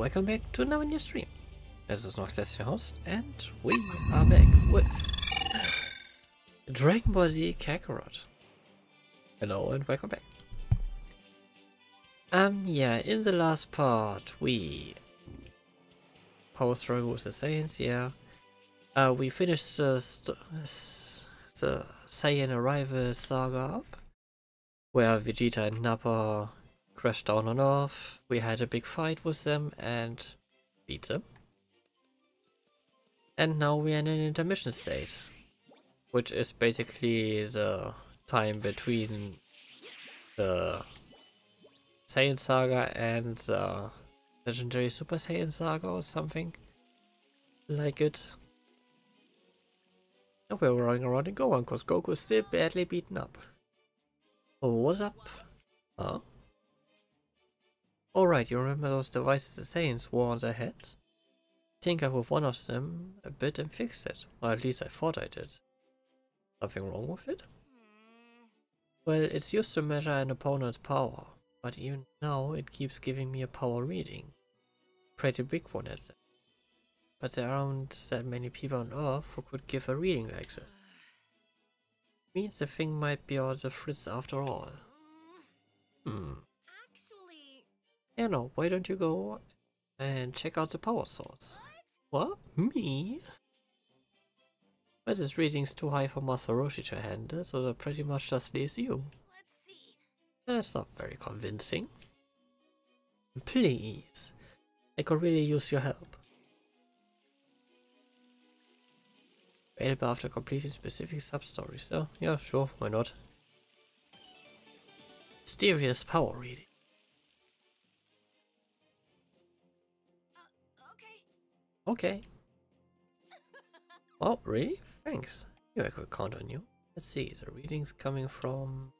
welcome back to another new stream. This is Noxus, your host, and we are back with Dragon Ball Z Kakarot. Hello and welcome back. Um, yeah, in the last part we power struggle with the Saiyans, yeah. Uh, we finished the, the Saiyan Arrival saga up, where Vegeta and Nappa crashed down on Earth, we had a big fight with them and beat them. And now we're in an intermission state, which is basically the time between the Saiyan Saga and the Legendary Super Saiyan Saga or something like it. And we're running around in Gohan because Goku is still badly beaten up. Oh, what's up? Huh? Alright, you remember those devices the Saiyans wore on their heads? Tinker with one of them a bit and fixed it. Or at least I thought I did. Something wrong with it? Well, it's used to measure an opponent's power, but even now it keeps giving me a power reading. Pretty big one at that. But there aren't that many people on Earth who could give a reading like this. Means the thing might be on the fritz after all. Hmm. Yeah, no, why don't you go and check out the power source? What? Me? But this reading's too high for Master Roshi to handle, so that pretty much just leaves you. That's not very convincing. Please. I could really use your help. Available after completing specific sub-stories. Oh, yeah, sure, why not? Mysterious power reading. Okay. Well, really? Thanks. You I could count on you. Let's see, the reading's coming from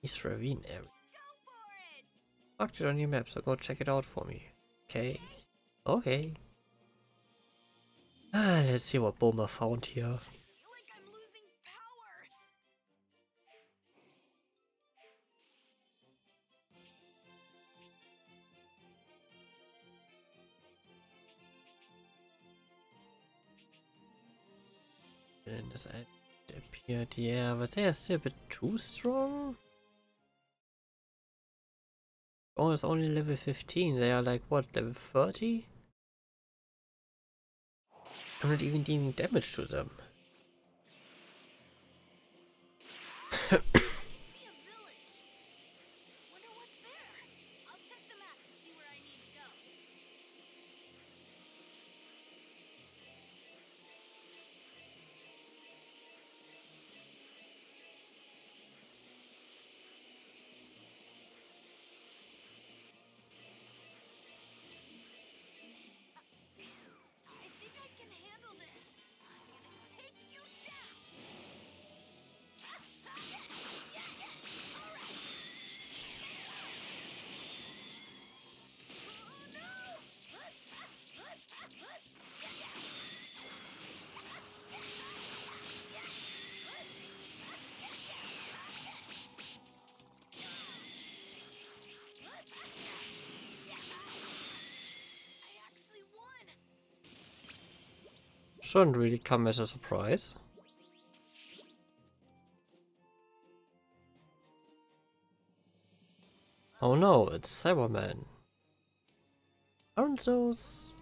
East Ravine area. Marked it on your map, so go check it out for me. Okay. Okay. Ah, let's see what Bulma found here. Does it appeared, yeah, but they are still a bit too strong. Oh, it's only level 15. They are like, what, level 30? I'm not even dealing damage to them. Shouldn't really come as a surprise. Oh no, it's Saibaman. Aren't those...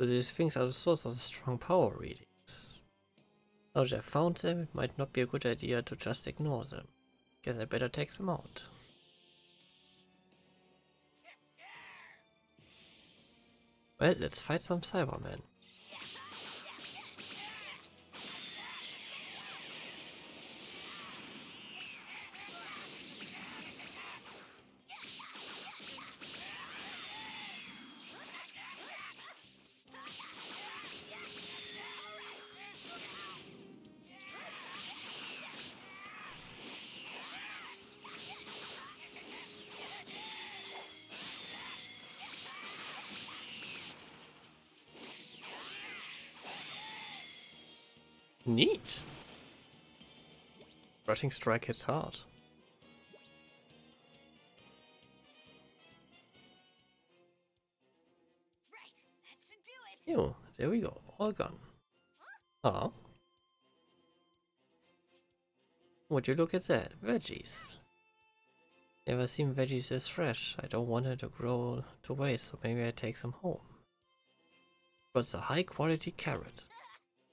These things are the source of the strong power readings. Now that I found them, it might not be a good idea to just ignore them. Guess I better take them out. Well, let's fight some Saibamen. Crushing Strike hits hard. Right, Ew, there we go, all gone. Huh? Would you look at that? Veggies. Never seen veggies this fresh. I don't want her to grow to waste, so maybe I take some home. But it's a high quality carrot.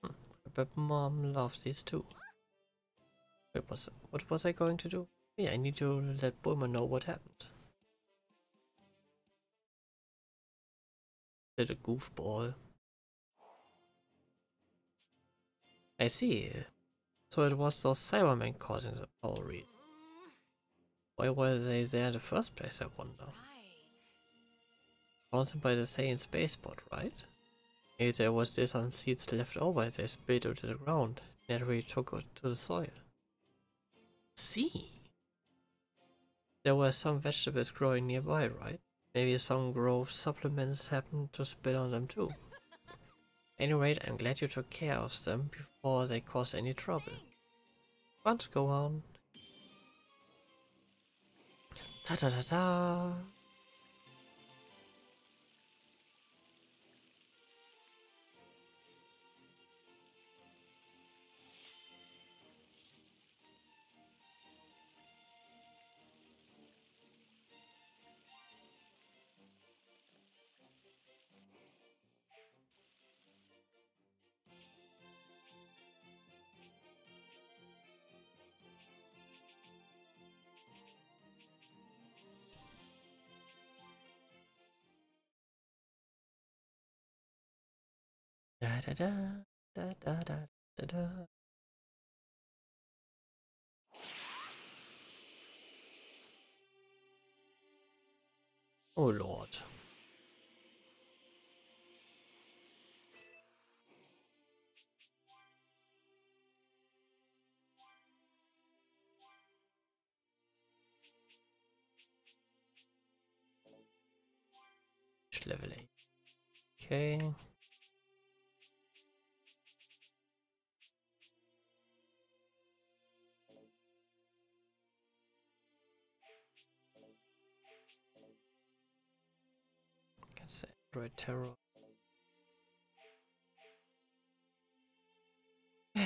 Hmm. I bet mom loves these too. Wait, was, what was I going to do? Yeah, I need to let Bulma know what happened. Little goofball. I see. So it was those Saibamen causing the power read. Why were they there in the first place, I wonder? Sponsored by the Saiyan spaceport, right? Maybe there was this some seeds left over they spilled to the ground, naturally took it to the soil. See? There were some vegetables growing nearby, right? Maybe some growth supplements happened to spill on them too. Any rate, I'm glad you took care of them before they caused any trouble. But go on. Ta Da da da da da da da da. Oh Lord. Level 8. Okay. Terror.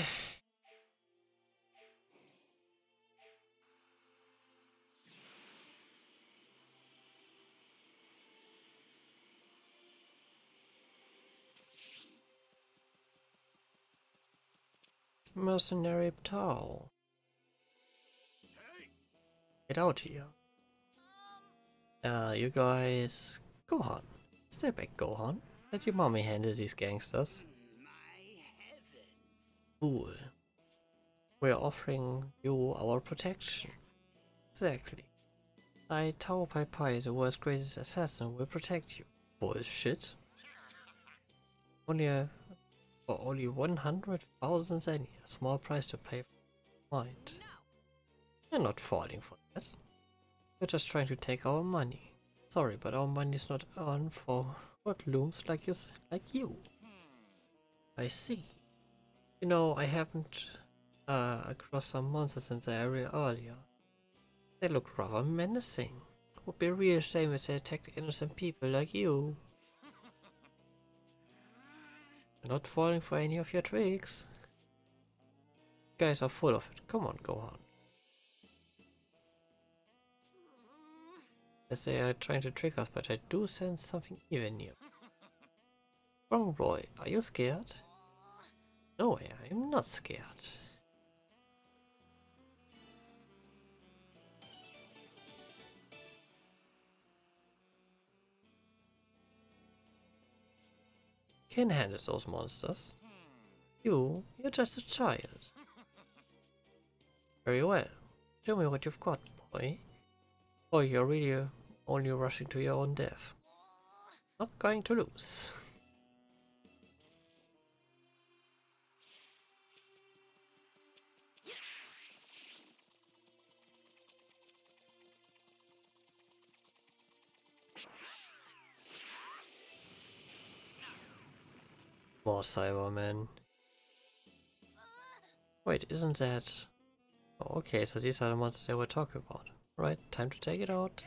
Mercenary Tao. Get out here. Uh, you guys, go on. Step back, Gohan. Let your mommy handle these gangsters. Fool. We're offering you our protection. Exactly. I, Tao Pai Pai, the world's greatest assassin, will protect you. Bullshit. Only a, for only 100,000 zeni, a small price to pay for mind. You're not falling for that. You're just trying to take our money. Sorry, but our money is not on for what looms like you. Like you. I see. You know, I happened uh, across some monsters in the area earlier. They look rather menacing. Would be a real shame if they attacked innocent people like you. Not falling for any of your tricks. You guys are full of it. Come on, go on. As they are trying to trick us, but I do sense something even new. Wrong Roy, are you scared? No, way, I am not scared. Can handle those monsters. You, you're just a child. Very well. Show me what you've got, boy. Oh, you're really uh, only rushing to your own death. Not going to lose. More Saibamen. Wait, isn't that... Oh, okay, so these are the ones they were talking about. Right, time to take it out.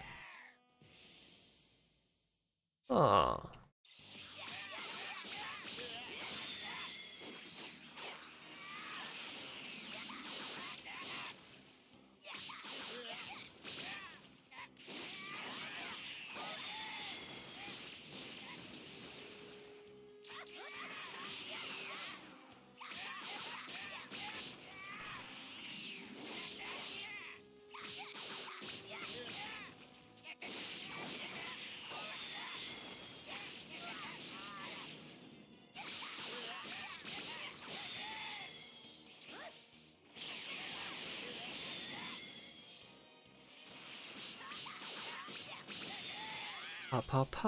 Ah.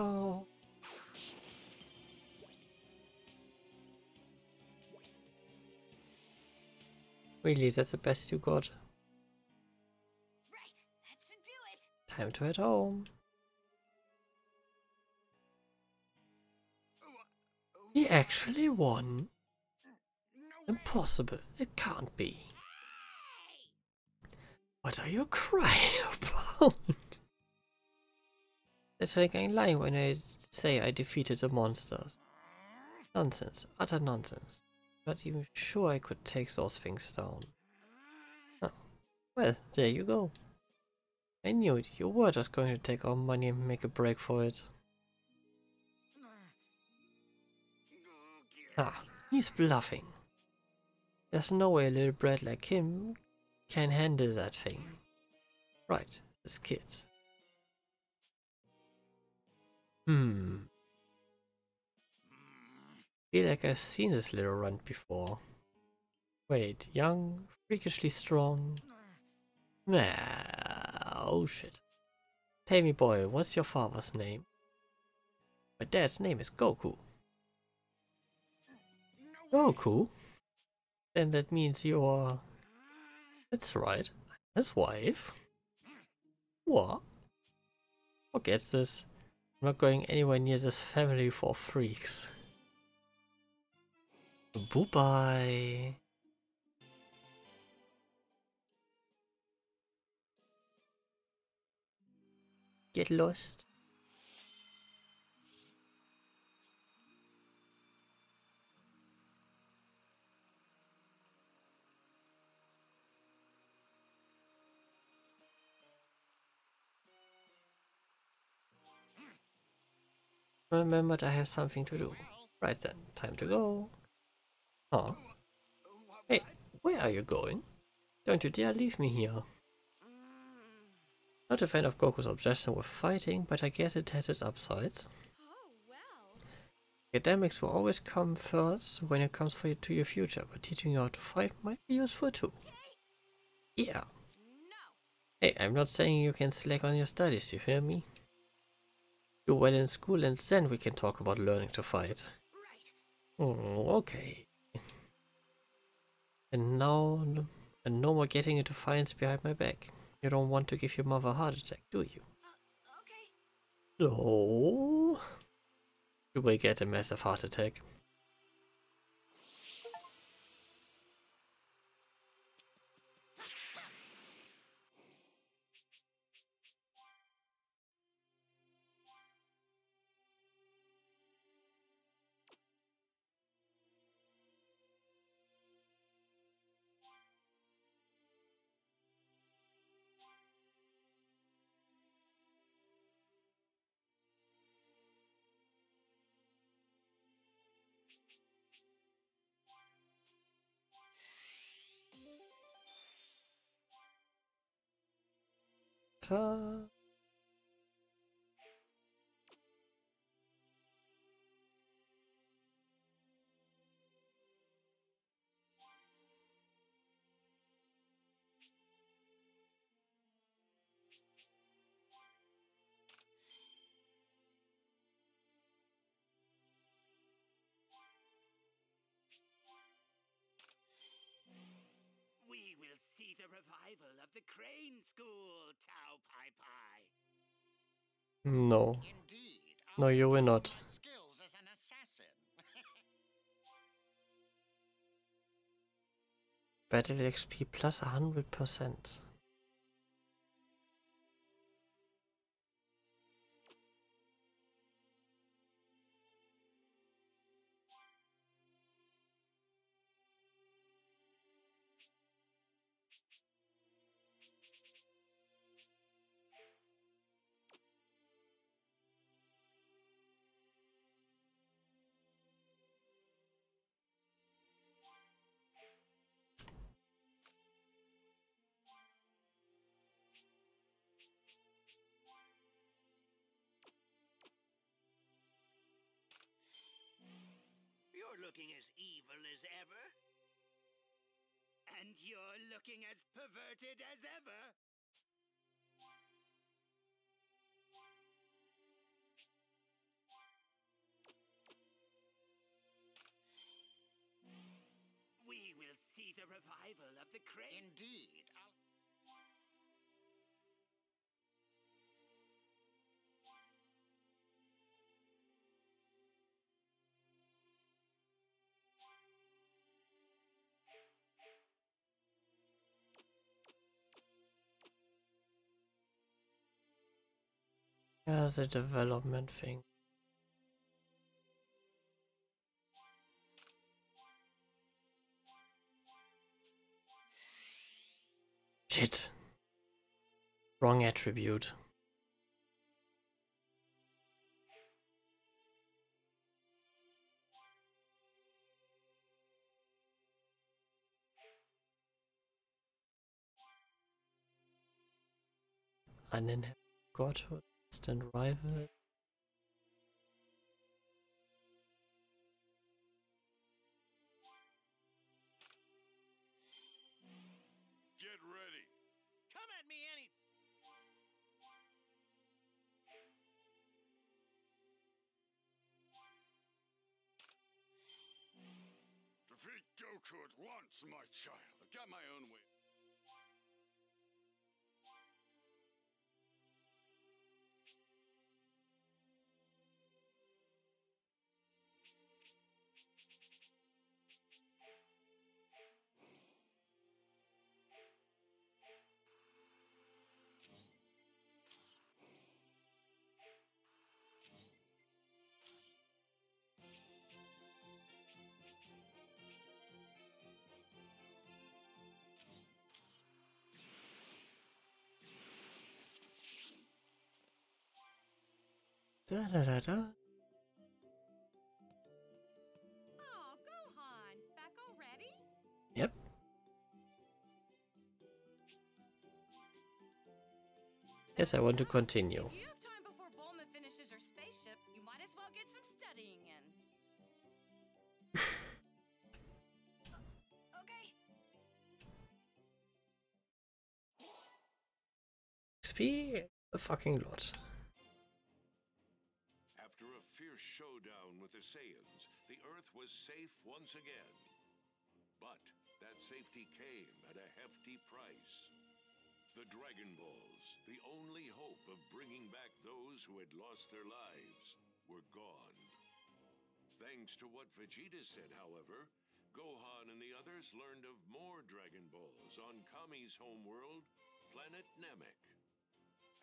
Pow pow pow. Really, that's the best you got? Right, that should do it. Time to head home. He actually won. Impossible. It can't be. What are you crying about? It's like I'm lying when I say I defeated the monsters. Nonsense. Utter nonsense. Not even sure I could take those things down. Well, there you go. I knew it. You were just going to take our money and make a break for it. Ah, he's bluffing. There's no way a little brat like him can handle that thing. Right, this kid. Hmm. Feel like I've seen this little runt before. Wait, young, freakishly strong. Nah, oh shit. Tell me boy, what's your father's name? My dad's name is Goku. Goku? Then that means you're... That's right. His wife? What? Forget this. I'm not going anywhere near this family for freaks. Bye-bye. Get lost. Remembered I have something to do. Right then, time to go. Huh? Hey, where are you going? Don't you dare leave me here. Not a fan of Goku's obsession with fighting, but I guess it has its upsides. Oh. Academics will always come first when it comes for you to your future, but teaching you how to fight might be useful too. Yeah. Hey, I'm not saying you can slack on your studies, you hear me? Do well in school and then we can talk about learning to fight. Right. Mm, okay. And now, and no more getting into fights behind my back. You don't want to give your mother a heart attack, do you? Uh, okay. No. You will get a massive heart attack. Ta- the revival of the Crane School, Tao Pai Pai. No. Indeed. No, you will not. Skills as an assassin. Battle XP plus 100%. looking as evil as ever. And you're looking as perverted as ever. We will see the revival of the crane. Indeed, Yeah, the development thing. Shit. Wrong attribute. Uninhabited godhood, distant rival. Get ready. Come at me any. Defeat Goku at once, my child. I got my own way. Da da da da. Oh, Gohan, back already? Yep. Yes, I want to continue. If you have time Saiyans, the Earth was safe once again. But that safety came at a hefty price. The Dragon Balls, the only hope of bringing back those who had lost their lives, were gone. Thanks to what Vegeta said, however, Gohan and the others learned of more Dragon Balls on Kami's homeworld, planet Namek.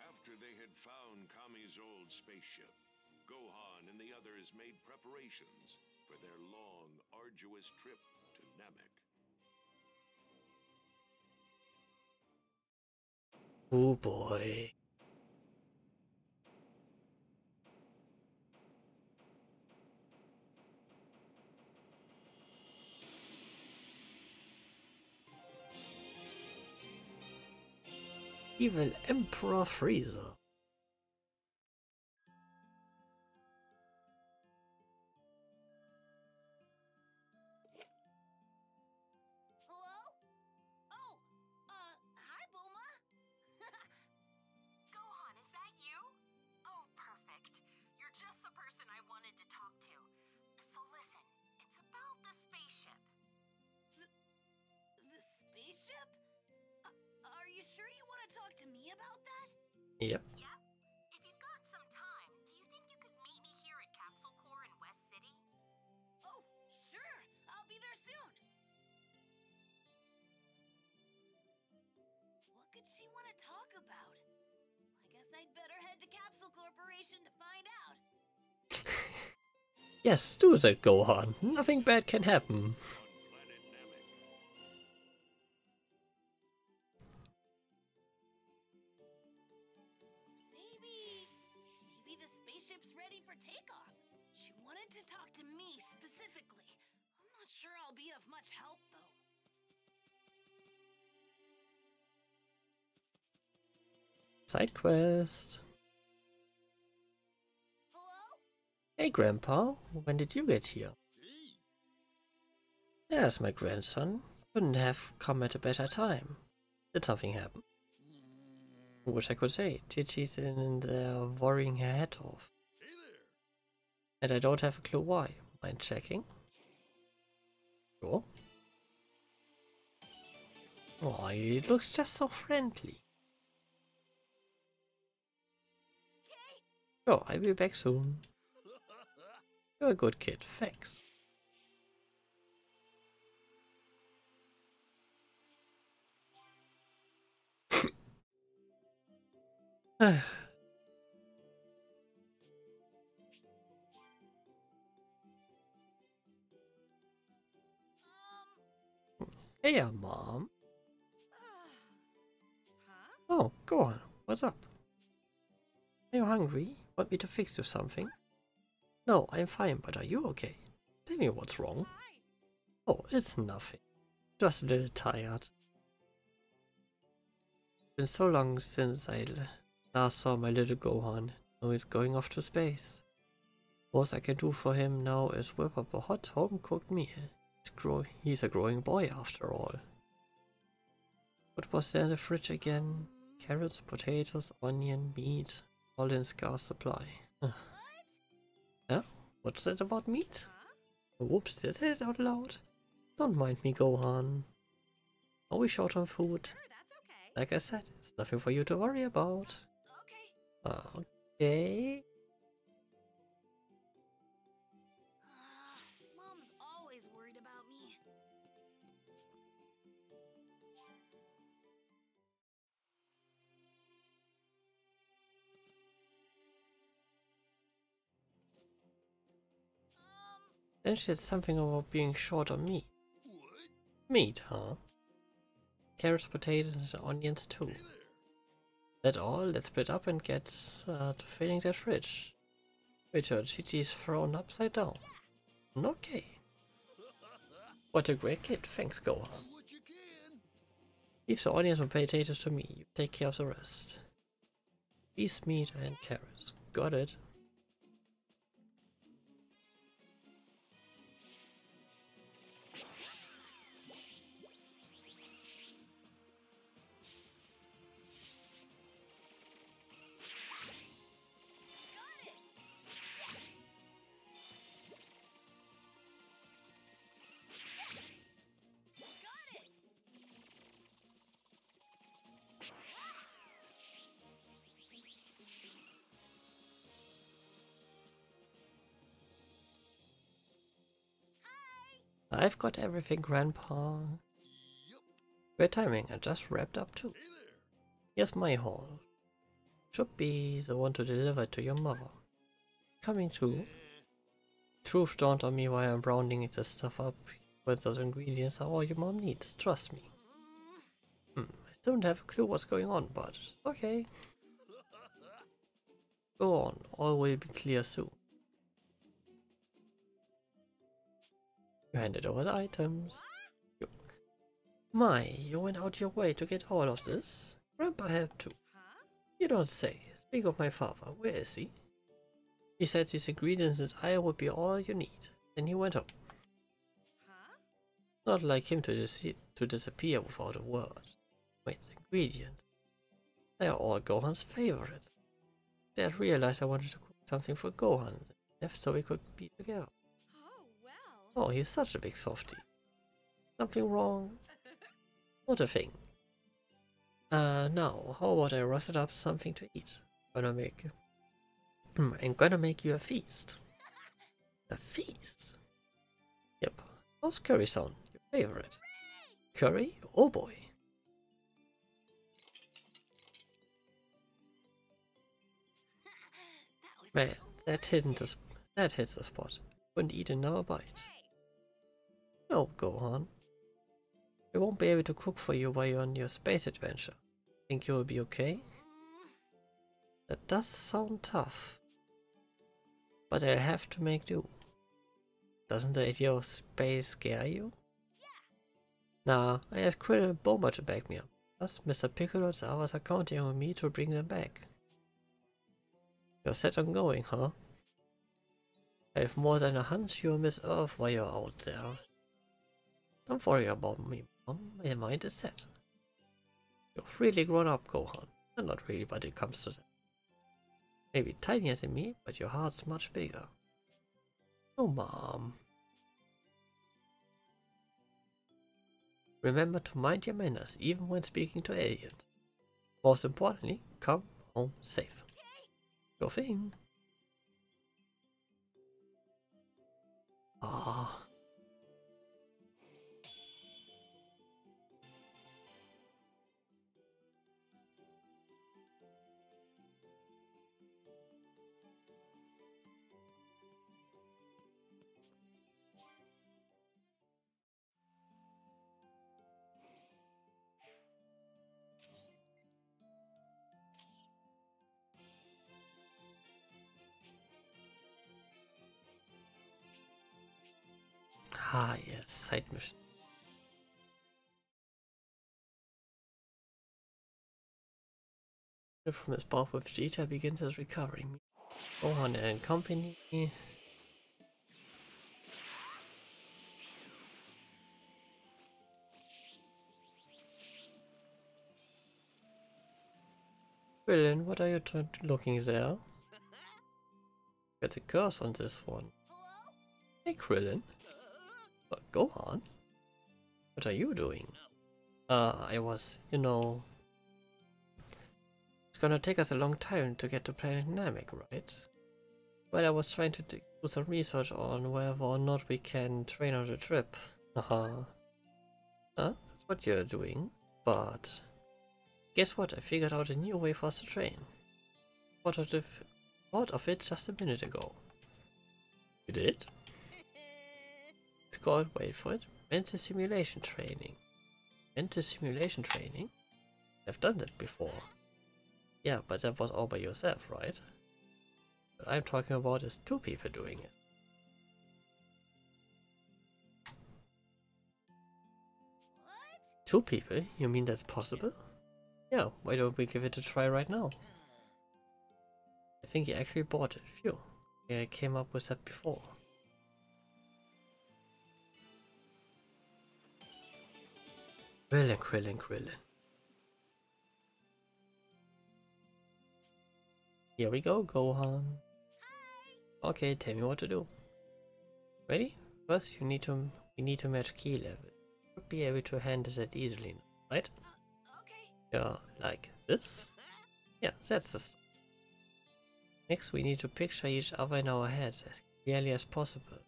After they had found Kami's old spaceship, Gohan and the others made preparations for their long, arduous trip to Namek. Oh boy. Evil Emperor Frieza. Yep. Yep. If you've got some time, do you think you could meet me here at Capsule Corps in West City? Oh, sure. I'll be there soon. What could she want to talk about? I guess I'd better head to Capsule Corporation to find out. Yes, do that, Gohan. Nothing bad can happen. I'll be of much help, though. Side quest. Hello? Hey, Grandpa. When did you get here? Yes, my grandson. Couldn't have come at a better time. Did something happen? Hmm. Wish I could say. Chichi's in there worrying her head off. Hey there! And I don't have a clue why. Mind checking? Oh, it looks just so friendly. Oh, I'll be back soon. You're a good kid, thanks. hey, uh, mom. Oh, go on. What's up? Are you hungry? Want me to fix you something? No, I'm fine, but are you okay? Tell me what's wrong. Oh, it's nothing. Just a little tired. It's Been so long since I last saw my little Gohan. Now he's going off to space. Most I can do for him now is whip up a hot home-cooked meal. He's, grow he's a growing boy after all. What was there in the fridge again? Carrots, potatoes, onion, meat, all in scarce supply. yeah? What's that about meat? Huh? Whoops, did I say it out loud? Don't mind me, Gohan. Are we short on food? Sure, that's okay. Like I said, it's nothing for you to worry about. Okay. Okay. Then she said something about being short on meat. Meat, huh? Carrots, potatoes, and onions too. That all? Let's split up and get uh, to filling that fridge. Richard, is thrown upside down. Okay. What a great kid. Thanks, Gohan. Leave the onions and potatoes to me. You take care of the rest. Beef meat and carrots. Got it. I've got everything, Grandpa. Great timing, I just wrapped up too. Here's my haul. Should be the one to deliver to your mother. Coming too. Truth dawned on me while I'm rounding this stuff up, but those ingredients are all your mom needs, trust me. Hmm, I don't have a clue what's going on, but okay. Go on, all will be clear soon. You handed over the items. You- My, you went out your way to get all of this? Grandpa helped too. You don't say. Speak of my father. Where is he? He said these ingredients and I would be all you need. Then he went home. Not like him to, dis- to disappear without a word. Wait, the ingredients. They are all Gohan's favorites. Dad realized I wanted to cook something for Gohan, left so we could be together. Oh. Oh, he's such a big softie. Something wrong? Not a thing. Uh, now, how about I rustle up something to eat? I'm Gonna make... Hmm, I'm gonna make you a feast. A feast? Yep. How's curry sound? Your favorite? Curry? Oh boy. Man, that hit the that hits the spot. Wouldn't eat another bite. No, Gohan. I won't be able to cook for you while you're on your space adventure. Think you'll be okay? That does sound tough. But I'll have to make do. Doesn't the idea of space scare you? Nah, I have Krill and Bulma to back me up. Plus, Mr. Piccolo and are counting on me to bring them back. You're set on going, huh? I have more than a hunch you'll miss Earth while you're out there. Don't worry about me, Mom. My mind is set. You're really grown up, Gohan. And not really, but it comes to that. Maybe tinier than me, but your heart's much bigger. Oh, Mom. Remember to mind your manners even when speaking to aliens. Most importantly, come home safe. Sure thing. Ah. Ah, yes, side mission. From his bath with Vegeta begins his recovery. Gohan and company. Krillin, what are you looking there? Got a curse on this one. Hey Krillin. Uh, Gohan? What are you doing? Uh, I was, you know... It's gonna take us a long time to get to Planet Namek, right? Well, I was trying to do some research on whether or not we can train on the trip. Haha. huh? That's what you're doing. But... Guess what? I figured out a new way for us to train. Thought of, thought of it just a minute ago. You did? It's called, wait for it, mental simulation training. Mental simulation training? I've done that before. Yeah, but that was all by yourself, right? What I'm talking about is two people doing it. What? Two people? You mean that's possible? Yeah, why don't we give it a try right now? I think he actually bought it. Phew. Yeah, I came up with that before. Krillin, Krillin, Krillin. Here we go, Gohan. Okay, tell me what to do. Ready? First, you need to we need to match ki level. Should be able to handle that easily, right? Okay. Yeah, like this. Yeah, that's the. Next, we need to picture each other in our heads as clearly as possible.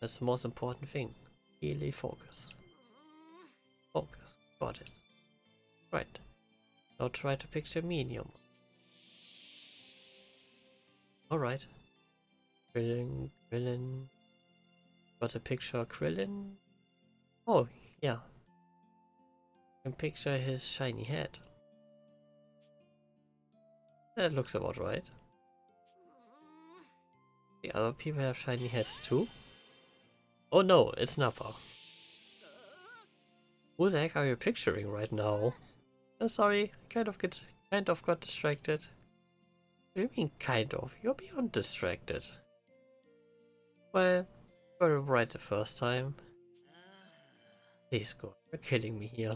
That's the most important thing. Really focus. Focus. Got it. Right. Now try to picture me in your mind. Alright. Krillin, Krillin. Got a picture of Krillin? Oh, yeah. can picture his shiny head. That looks about right. The other people have shiny heads too? Oh no, it's Nappa. Who the heck are you picturing right now? Oh, sorry, I kind of get kind of got distracted. What do you mean kind of? You're beyond distracted. Well, got it right the first time. Please God, you're killing me here.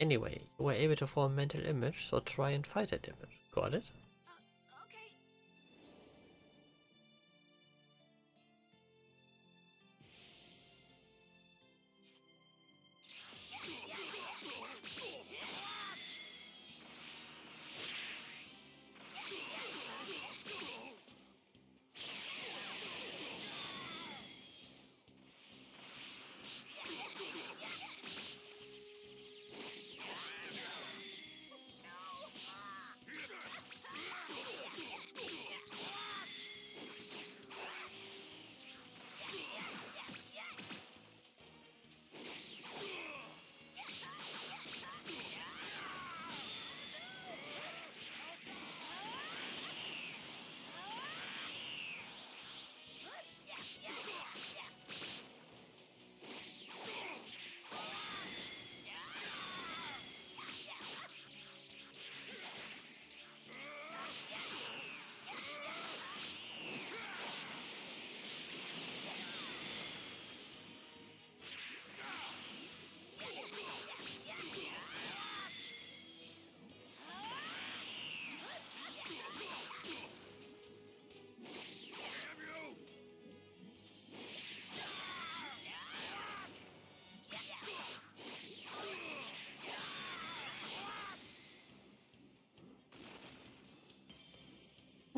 Anyway, you were able to form a mental image, so try and fight that image. Got it?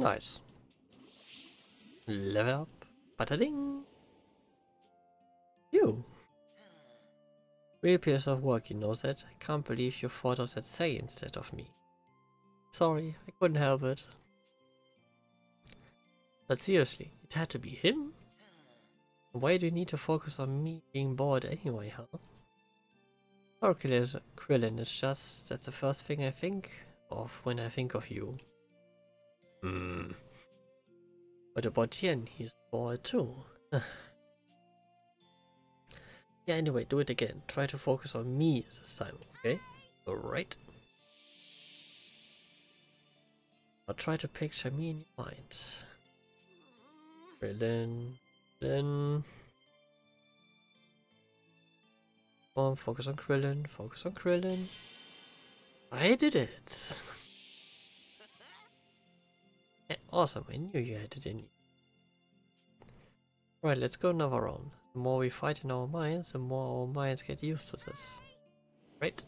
Nice. Level up. Bada-ding. You. Real of work, you know that? I can't believe you thought of that say instead of me. Sorry, I couldn't help it. But seriously, it had to be him? Why do you need to focus on me being bored anyway, huh? Or Krillin, it's just that's the first thing I think of when I think of you. Hmm. What about Tien? He's bored too. yeah, anyway, do it again. Try to focus on me this time, okay? Alright. I'll try to picture me in your mind. Come on, focus on Krillin, focus on Krillin. I did it! yeah, awesome, I knew you had it in you. Right, let's go round. The more we fight in our minds, the more our minds get used to this. Right?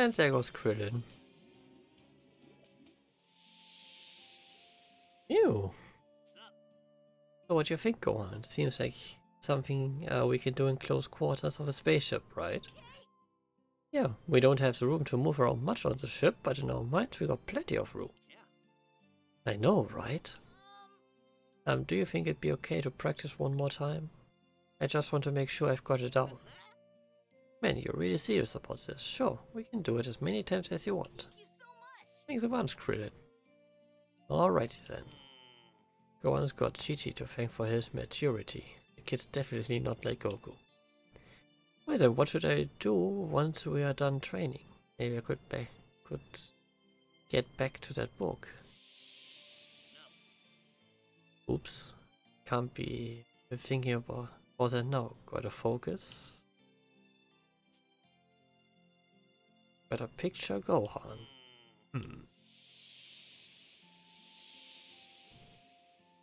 And there goes Krillin. Ew. So what do you think, Gohan? Seems like something uh, we can do in close quarters of a spaceship, right? Yeah, we don't have the room to move around much on the ship, but in our minds we got plenty of room. I know, right? Um, do you think it'd be okay to practice one more time? I just want to make sure I've got it down. Man, you're really serious about this. Sure, we can do it as many times as you want. Thank you so Thanks a bunch, Krillin. Alrighty then. Gohan's got Chi-Chi to thank for his maturity. The kid's definitely not like Goku. Well then, what should I do once we are done training? Maybe I could, back could get back to that book. Oops. Can't be thinking about, about that now. Gotta focus. Better picture Gohan. Hmm.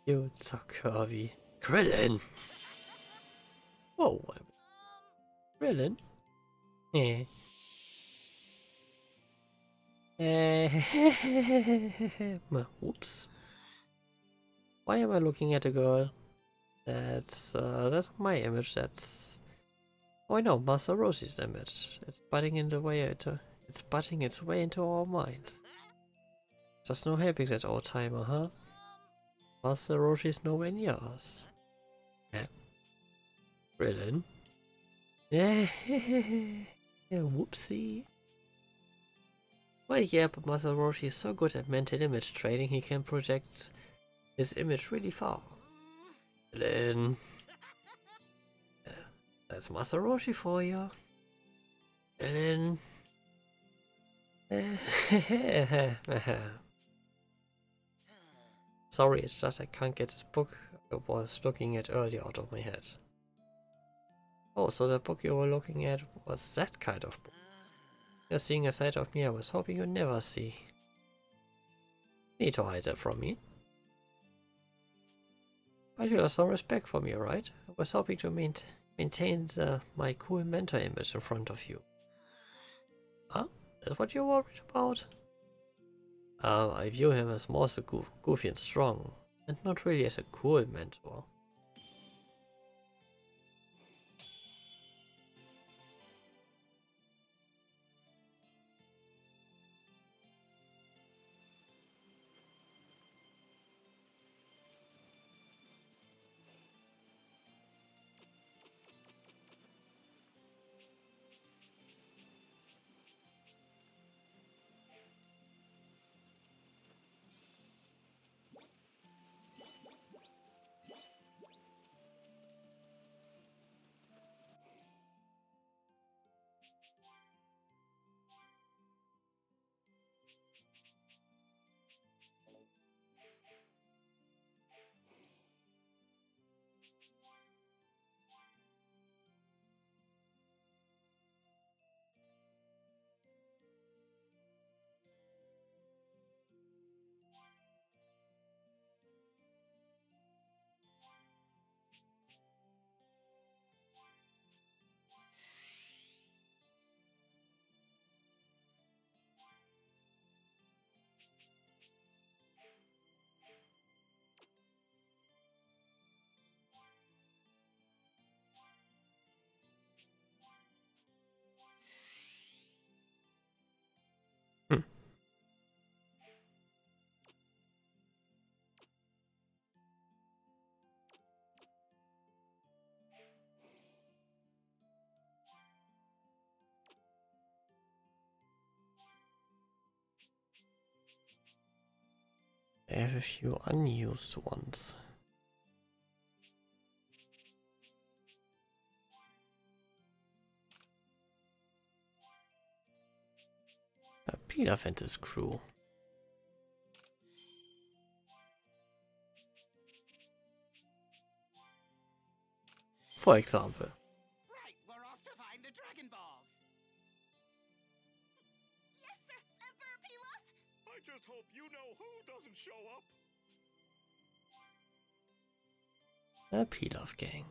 You so curvy. Krillin! Whoa. Krillin? Yeah. Whoops. Why am I looking at a girl? That's uh, that's my image. That's oh I know, Master Roshi's image. It's butting in the way it's butting its way into our mind. Just no helping that old timer, huh? Master Roshi's nowhere near us. Yeah. Brilliant. Yeah. whoopsie. Well, yeah, but Master Roshi is so good at mental image training, he can project his image really far. Krillin. Yeah, that's Master Roshi for you. Krillin. Sorry, it's just I can't get this book I was looking at earlier out of my head. Oh, so the book you were looking at was that kind of book. You're seeing a side of me I was hoping you'd never see. Need to hide that from me. But you have some respect for me, right? I was hoping to main maintain the, my cool mentor image in front of you. Huh? That's what you're worried about? Uh, I view him as more so goof goofy and strong, and not really as a cool mentor. Have a few unused ones. A Pilaf and his crew. For example. Right, I just hope you know who doesn't show up. A Pilaf gang.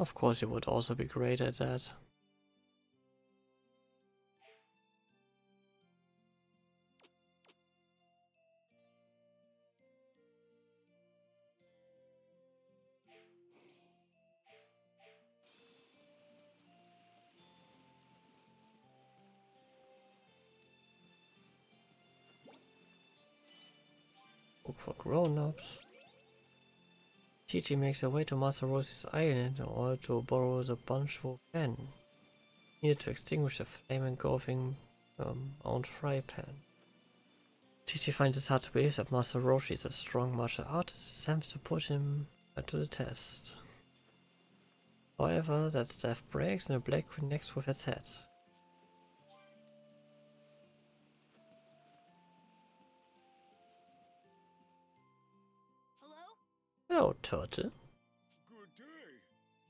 Of course, you would also be great at that. Book for grown-ups. Chi-Chi makes her way to Master Roshi's island in order to borrow the Bansho Fan needed to extinguish the flame engulfing um, Mount Fry Pan. Chi-Chi finds it hard to believe that Master Roshi is a strong martial artist and attempts to put him to the test. However, that staff breaks and a blade connects with its head. Hello, Turtle.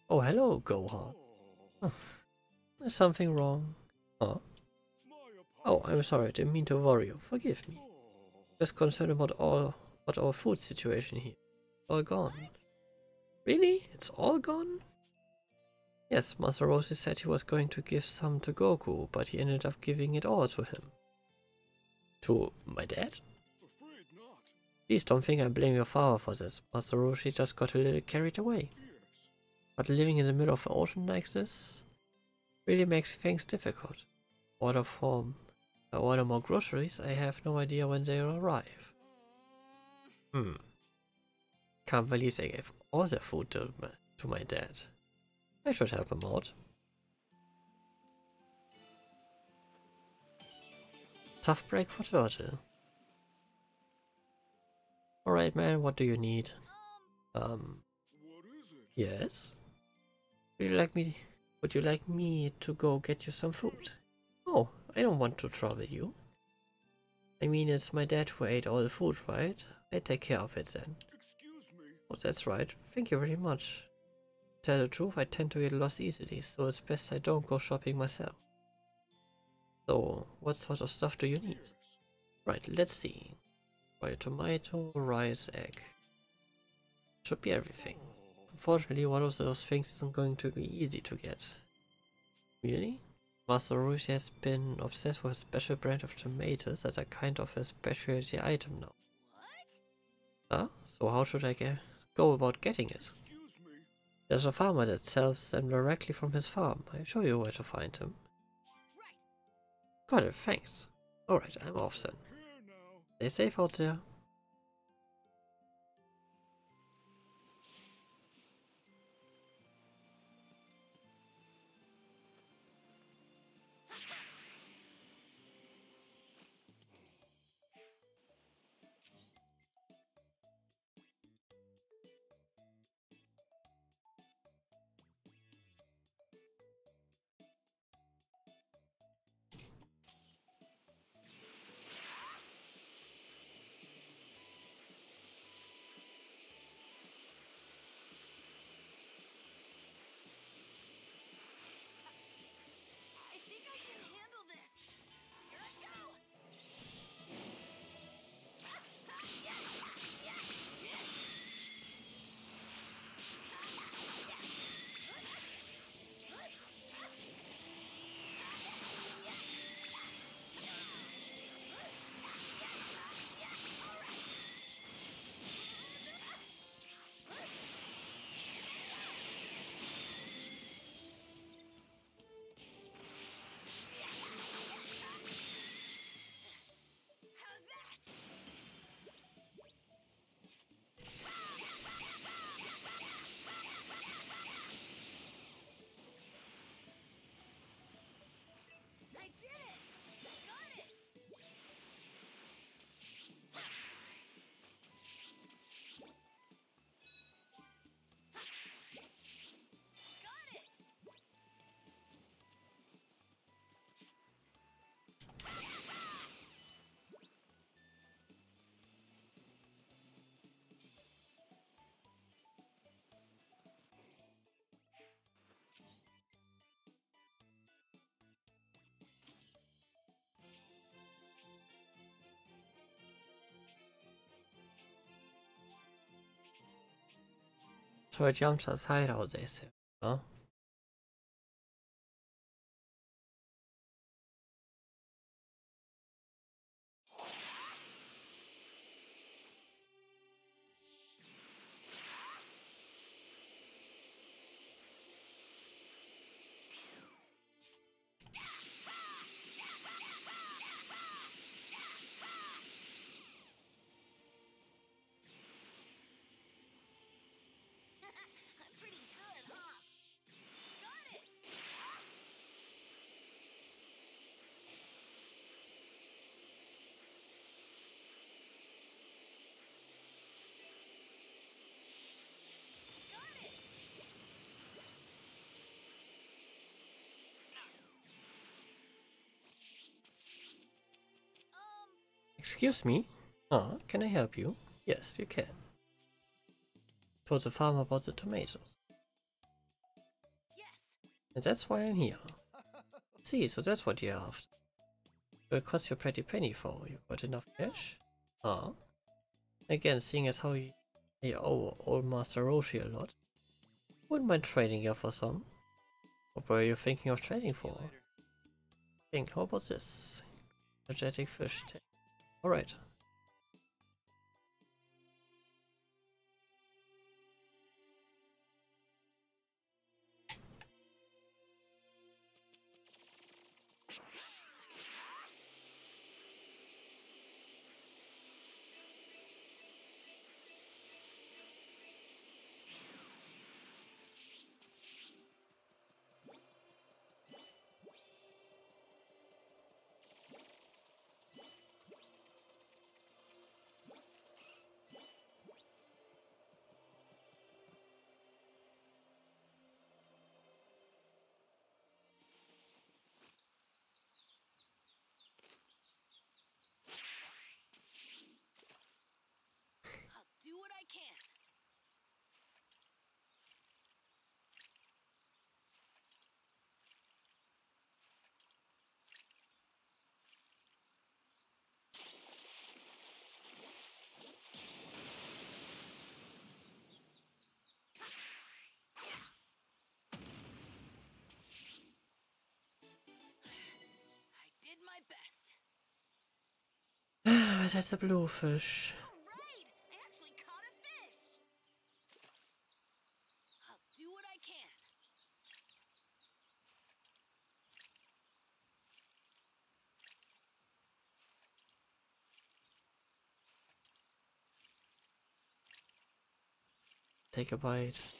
Oh, hello, Gohan. Oh, Is something wrong? Huh? Oh. I'm sorry, I didn't mean to worry you. Forgive me. Just concerned about all about our food situation here. All gone. Really? It's all gone? Yes, Master Roshi said he was going to give some to Goku, but he ended up giving it all to him. To my dad? Please don't think I blame your father for this. Master Roshi just got a little carried away. But living in the middle of the ocean like this really makes things difficult. Order form. I order more groceries, I have no idea when they'll arrive. Mm, Hmm. Can't believe they gave all their food to my, to my dad. I should help him out. Tough break for Turtle. Alright man, what do you need? um, yes? Would you like me would you like me to go get you some food? Oh, I don't want to trouble you. I mean it's my dad who ate all the food, right? I take care of it then. Excuse me. Oh, that's right. Thank you very much. Tell the truth, I tend to get lost easily, so it's best I don't go shopping myself. So, what sort of stuff do you need? Right, let's see. Buy a tomato, rice, egg. Should be everything. Unfortunately, one of those things isn't going to be easy to get. Really? Master Roshi has been obsessed with a special brand of tomatoes that are kind of a specialty item now. what? Huh? So how should I get, go about getting it? There's a farmer that sells them directly from his farm. I'll show you where to find him. Right. Got it, thanks. Alright, I'm off then. Stay safe out there. vagy Jamsāts airaudzēs sevi. No? Excuse me? Ah, can I help you? Yes, you can. Told the farmer about the tomatoes. yes. And that's why I'm here. See, so that's what you're after. Will cost you a pretty penny for. You got enough cash? Ah. Again, seeing as how you, you owe old Master Roshi a lot, wouldn't mind trading you for some. What were you thinking of trading for? Think, how about this? Energetic fish tank. Alright. Do what I can. Take a bite.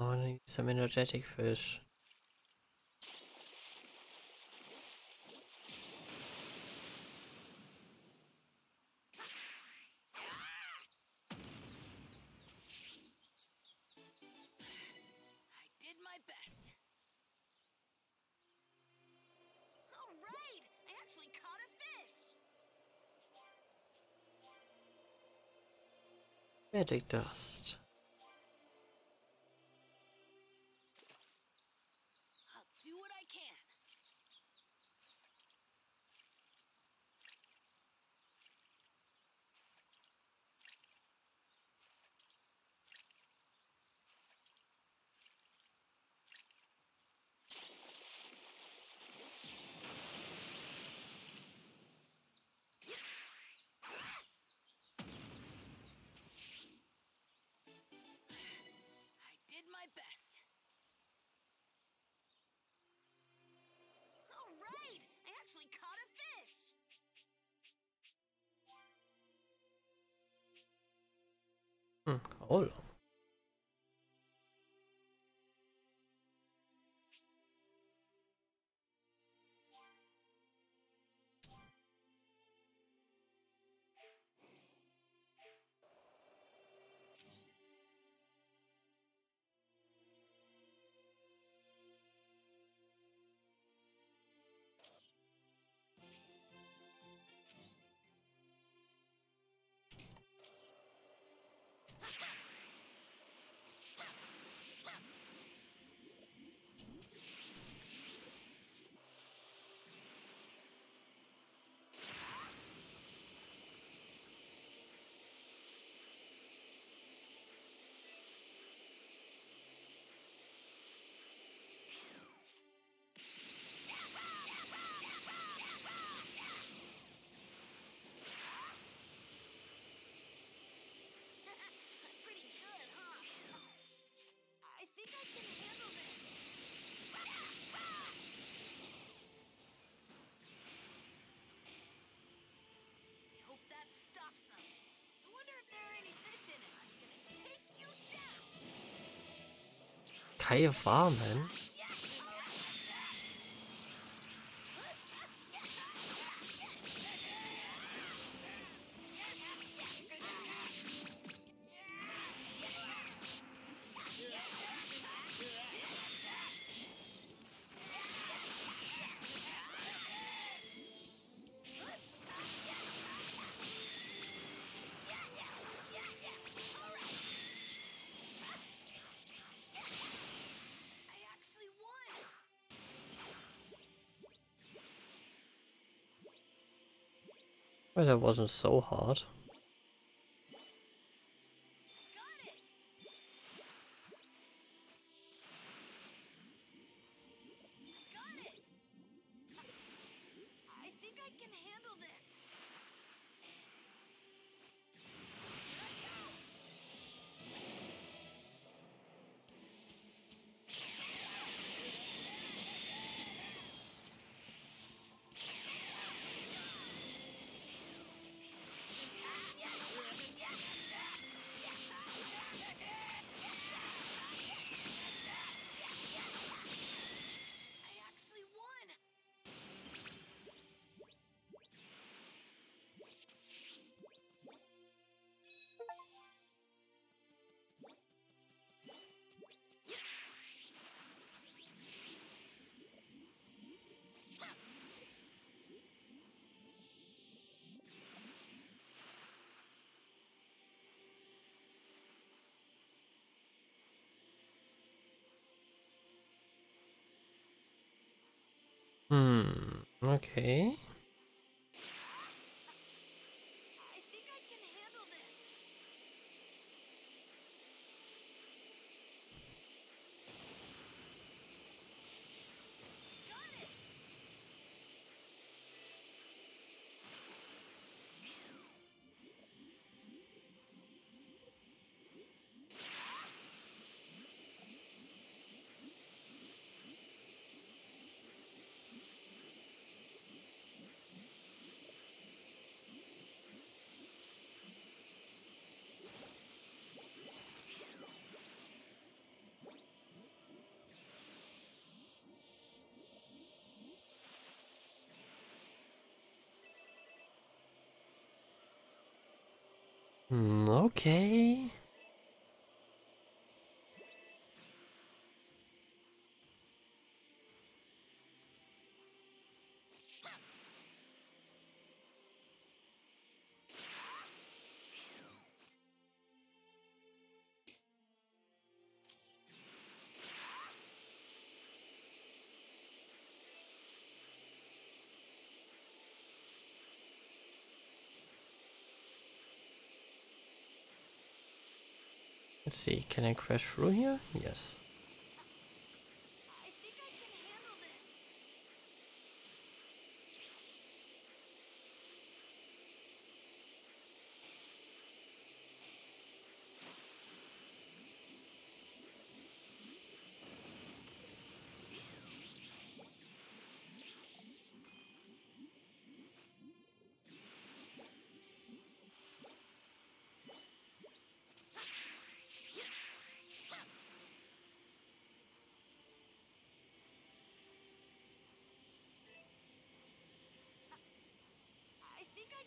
Oh, I need some energetic fish. I did 还有阀门 But that wasn't so hard. Hmm, okay. Mm, okay. Let's see, can I crash through here? Yes.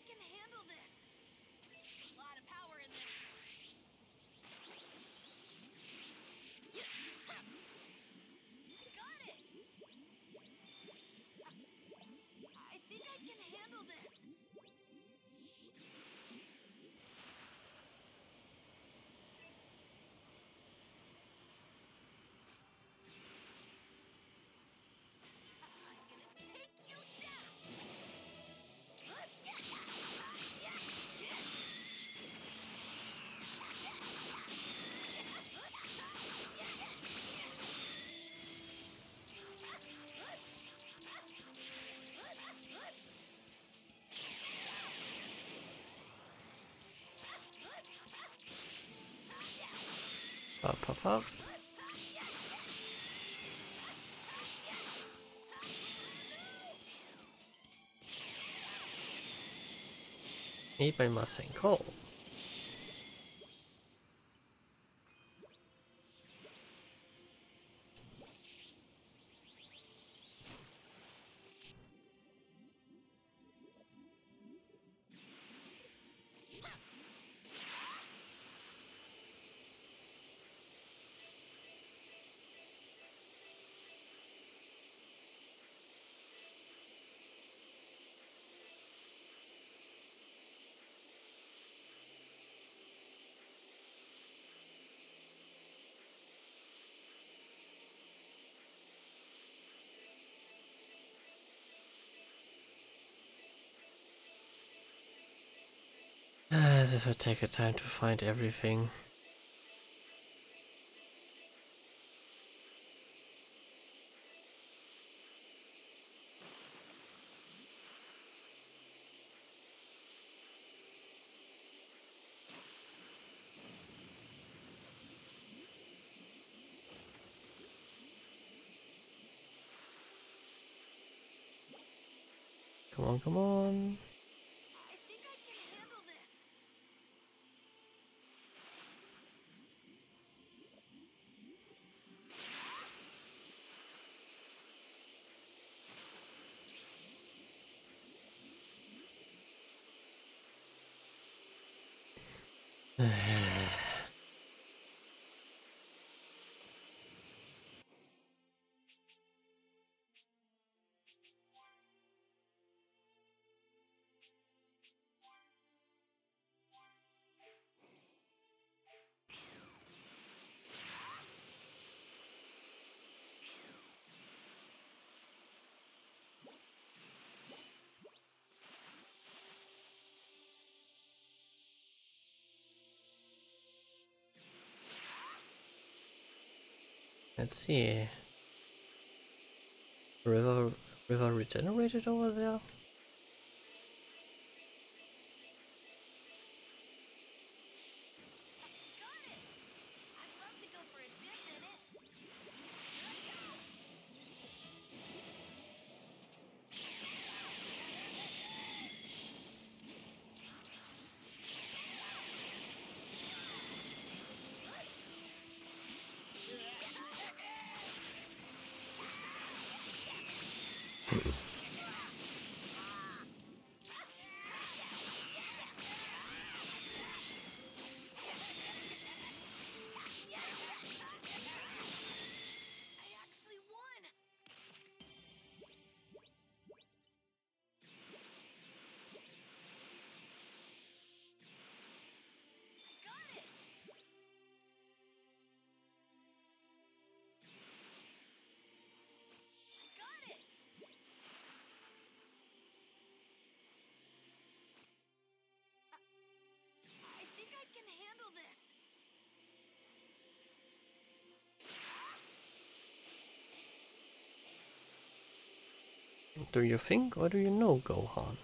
Can handle this. A lot of power in this. Got it. I think I can handle this. Up, up, up. Anybody must think coal. This will take a time to find everything. Come on, come on. Let's see. River river regenerated over there? Handle this. Do you think or do you know, Gohan?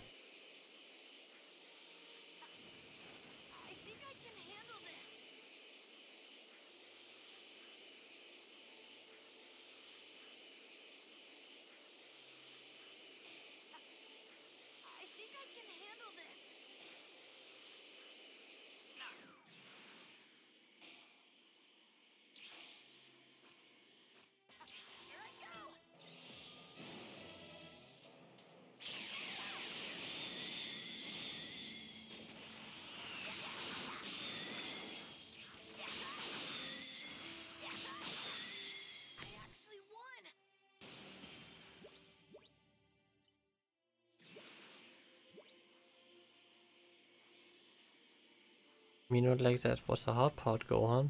Me not like that was the hard part, Gohan.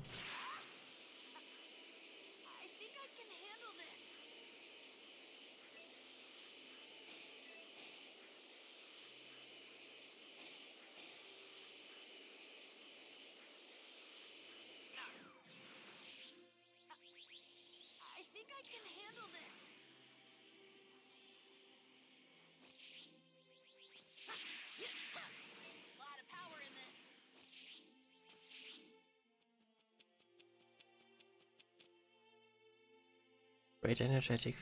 Energetic.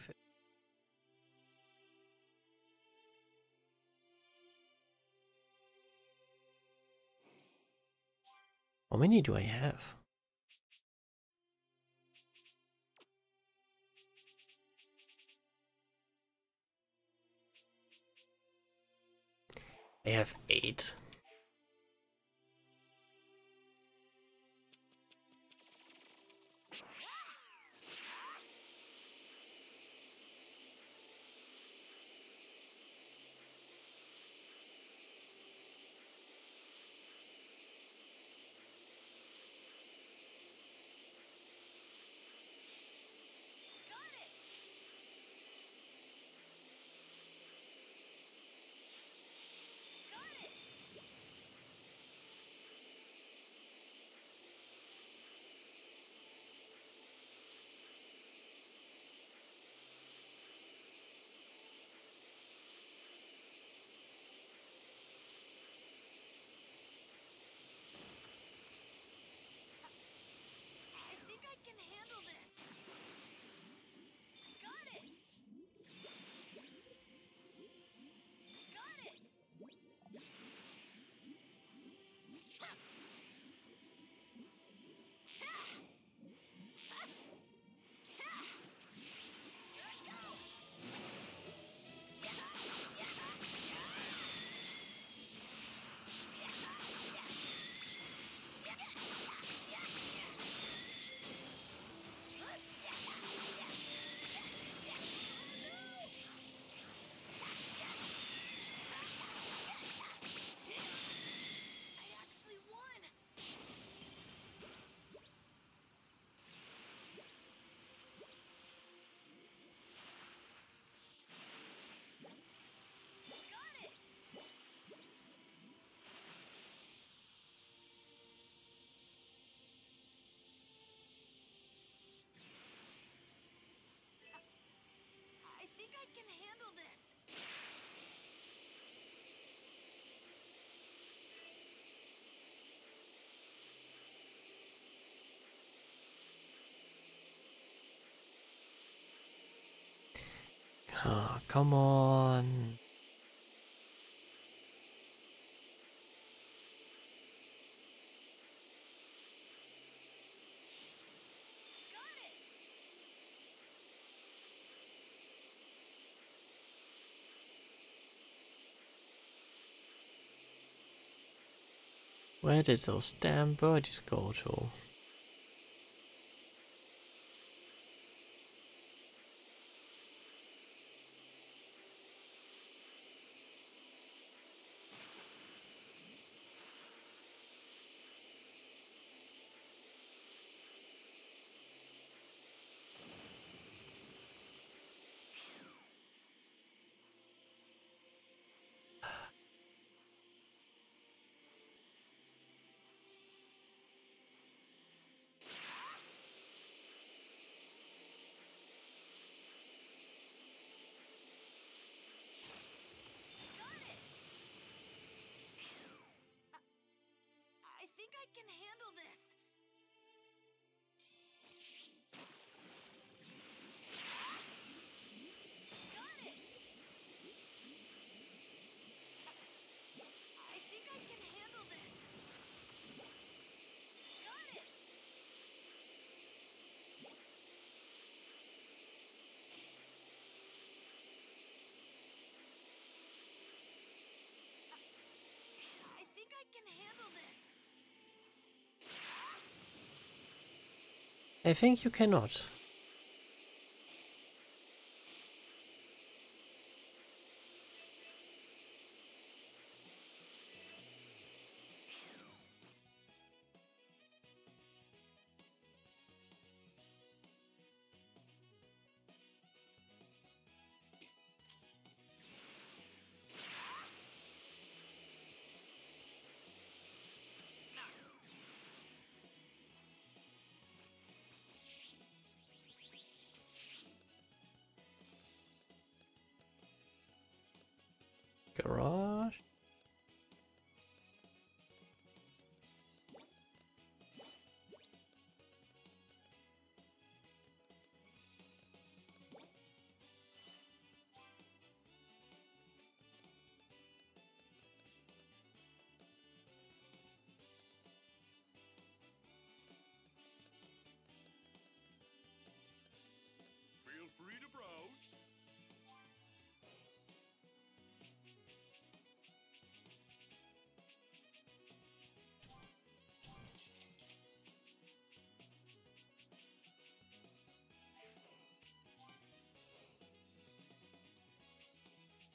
How many do I have? I have eight. Think I can handle this. Ah, come on. Where did those damn birdies go to? Think I can handle this. Got it! I think I can handle this. Got it! I think I can handle this. I think you cannot.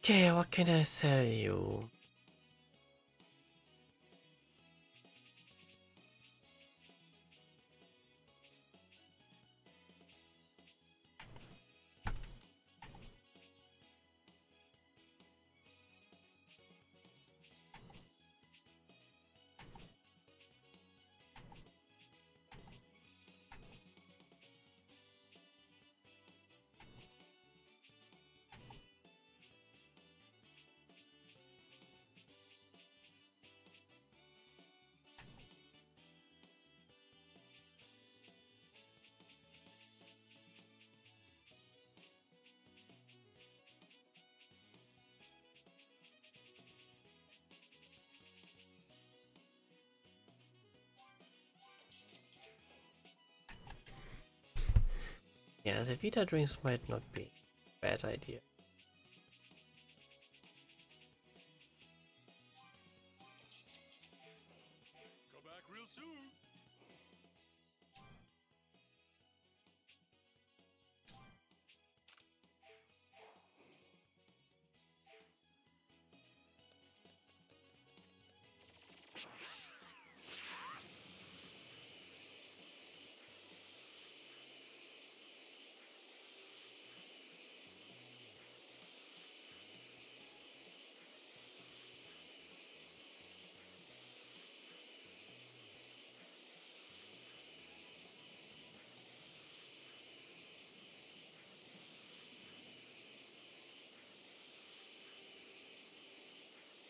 Okay, what can I sell Yeah, the Vita drinks might not be a bad idea.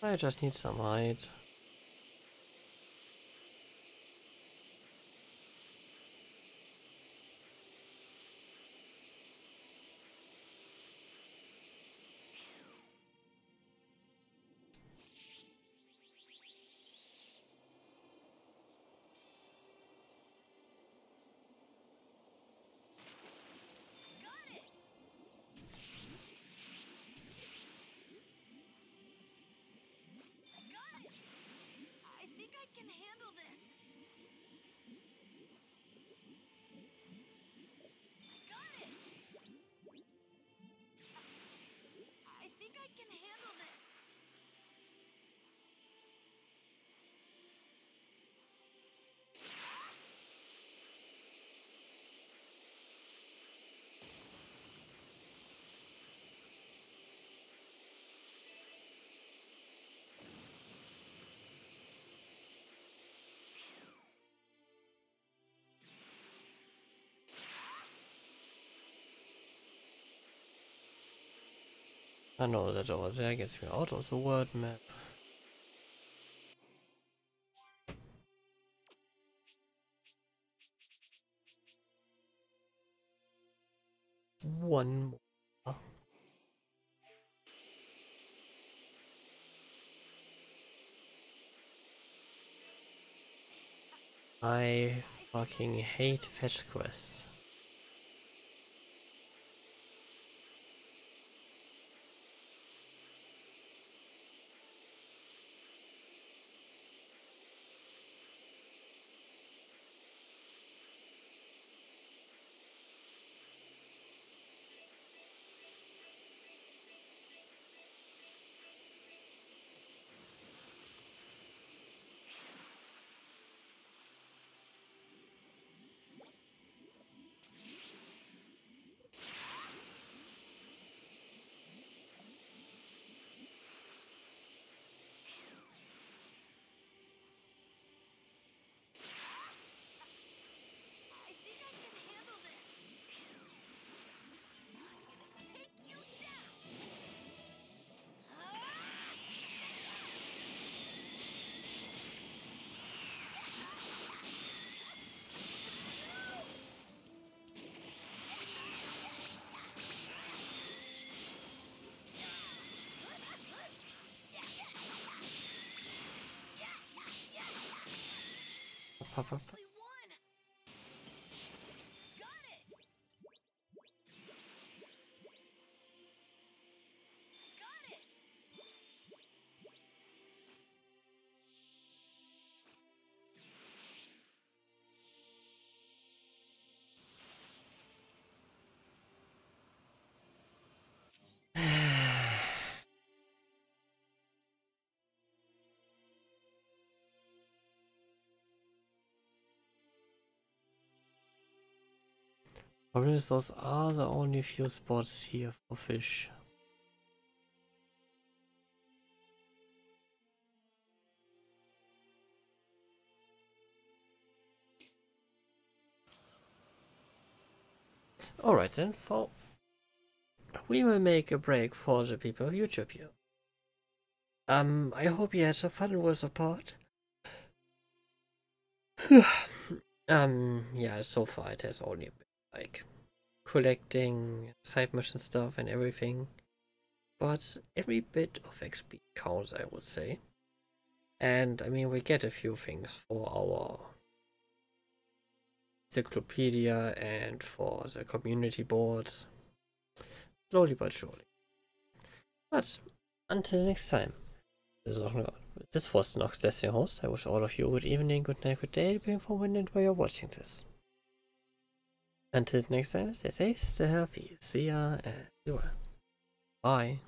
I just need some height. I know that over there gets me out of the world map. One more. I fucking hate fetch quests. 파파파 Problem is those are the only few spots here for fish. Alright then, for we will make a break for the people of YouTube here. Um, I hope you had some fun with the part. um, yeah, so far it has only been like collecting side mission stuff and everything. But every bit of XP counts, I would say. And I mean, we get a few things for our encyclopedia and for the community boards. Slowly but surely. But until next time, this, was Nox Destiny Host. I wish all of you a good evening, good night, good day, depending on when and where you're watching this. Until next time, stay safe, stay healthy. See ya, and you Bye.